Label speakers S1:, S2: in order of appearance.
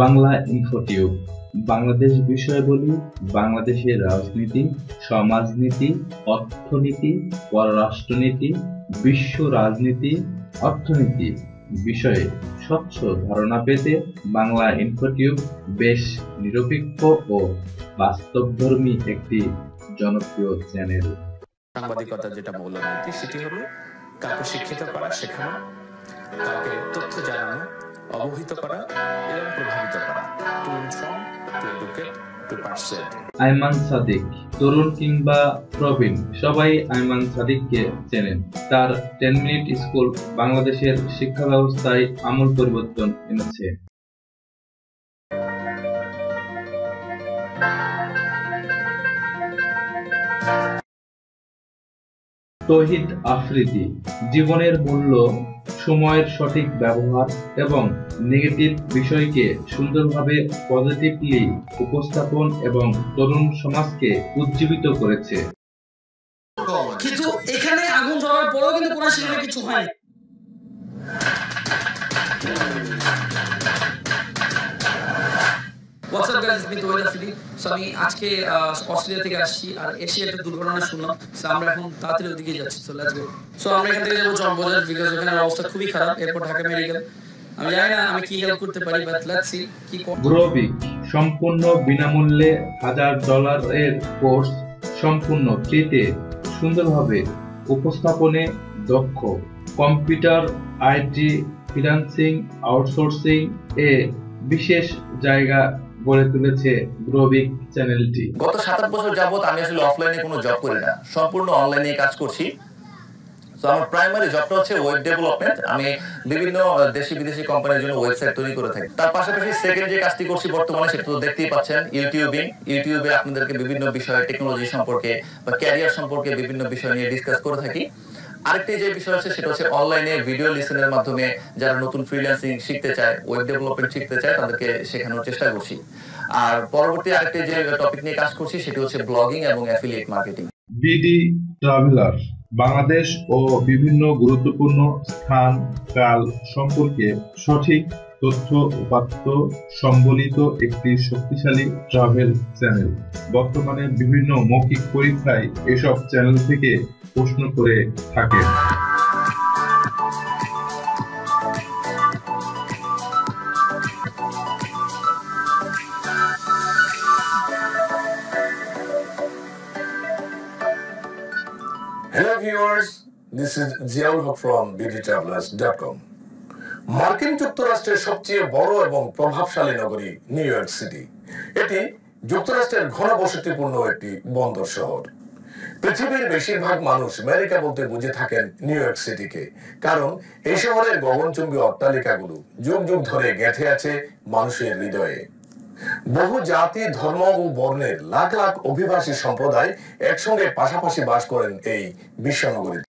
S1: বাংলা ইনফোটিউব বাংলাদেশ বিষয়াবলী, বাংলাদেশের রাজনীতি, সমাজনীতি, অর্থনীতি, পররাষ্ট্রনীতি, বিশ্ব রাজনীতি, অর্থনীতি বিষয়ে স্বচ্ছ ধারণা পেতে বাংলা ইনফোটিউব বেশ নিরপেক্ষ ও বাস্তবধর্মী একটি জনপ্রিয় চ্যানেল।
S2: সাংবাদিকতা যেটা মূলনীতি, সেটি হলো কাউকে শিক্ষিত করা শেখানো, কাউকে তথ্য জানানো অবহিত করা এবং প্রভাবিত করা। To inform to educate to
S1: Ayman Sadiq, তরুণ কিংবা প্রবীণ, সবাই আইমান সাদিককে চেনেন। তার টেন মিনিট স্কুল বাংলাদেশের শিক্ষা ব্যবস্থায় আমূল পরিবর্তন এনেছে। তৌহিদ আফ্রিদি, জীবনের মূল্য সময়ের সঠিক ব্যবহার এবং নেগেটিভ বিষয়কে সুন্দরভাবে পজিটিভলি উপস্থাপন এবং তরুণ সমাজকে উজ্জীবিত করেছে।
S3: কিন্তু এখানে আগুন জ্বলার পরেও কিন্তু কোরআন শরীফে কিছু হয় হোয়াটসঅ্যাপ গাইজ আমি তোহিদ আফ্রিদি সো আমি আজকে অস্ট্রেলিয়া থেকে আসছি আর এসে একটা দুর্ঘটনা শুনলাম। সো আমরা এখন তাড়াতাড়ি ওদিকে যাচ্ছি। সো লেটস গো সো আমরা এখান থেকে যাব বিকজ ওখানে অবস্থা খুবই খারাপ। এরপর ঢাকা মেডিকেল। আমি জানি না আমি কি হেল্প করতে পারি বাট লেটস সি কি
S1: গ্রোবিক সম্পূর্ণ বিনামূল্যে হাজার ডলারের কোর্স সম্পূর্ণ ফ্রিতে, সুন্দরভাবে উপস্থাপনে দক্ষ। কম্পিউটার, আইটি, ফিনান্সিং, আউটসোর্সিং এ বিশেষ জায়গা গড়ে তুলেছে গ্রোবিক চ্যানেলটি।
S4: গত সাত আট বছর যাবত আমি আসলে অফলাইনে কোনো জব করি না। সম্পূর্ণ অনলাইনে কাজ করছি। তো আমার প্রাইমারি জবটা হচ্ছে ওয়েব ডেভেলপমেন্ট আমি বিভিন্ন দেশি বিদেশি কোম্পানির জন্য ওয়েবসাইট তৈরি করে থাকি। তার পাশাপাশি সেকেন্ড যে কাজটি করছি বর্তমানে, সেটা তো দেখতেই পাচ্ছেন ইউটিউবিং ইউটিউবে আপনাদেরকে বিভিন্ন বিষয়ে টেকনোলজি সম্পর্কে বা ক্যারিয়ার সম্পর্কে বিভিন্ন বিষয় নিয়ে ডিসকাস করে থাকি। আরেকটি যে বিষয় আছে সেটা হচ্ছে অনলাইনে ভিডিও লিসেনের মাধ্যমে যারা নতুন ফ্রিল্যান্সিং শিখতে চায় ওয়েব ডেভেলপমেন্ট শিখতে চায়, তাদেরকে শেখানোর চেষ্টা করছি। আর পরবর্তী আরেকটি যে টপিক নিয়ে কাজ করছি, সেটি হচ্ছে ব্লগিং এবং affiliate marketing
S1: BD traveller Bangladesh ও বিভিন্ন গুরুত্বপূর্ণ স্থান, কাল সম্পর্কে সঠিক তথ্য উপাত্ত সম্বলিত একটি শক্তিশালী ট্রাভেল চ্যানেল বর্তমানে বিভিন্ন মৌখিক পরীক্ষায় এসব চ্যানেল থেকে প্রশ্ন করে থাকে
S5: Hello viewers, this is Ziaul Haq from beautytravelers.com. মার্কিন যুক্তরাষ্ট্রের সবচেয়ে বড় এবং প্রভাবশালী নগরী নিউ ইয়র্ক সিটি। এটি যুক্তরাষ্ট্রের ঘনবসতিপূর্ণ একটি বন্দর শহর। পৃথিবীর বেশিরভাগ মানুষ আমেরিকা বলতে বুঝে থাকেন নিউ ইয়র্ক সিটিকে, কারণ এই শহরের গগনচুম্বী অট্টালিকাগুলো যুগ যুগ ধরে গেঁথে আছে মানুষের হৃদয়ে। বহু জাতি, ধর্ম ও বর্ণের লাখ লাখ অভিবাসী সম্প্রদায় একসঙ্গে পাশাপাশি বাস করেন এই বিশ্বনগরীতে।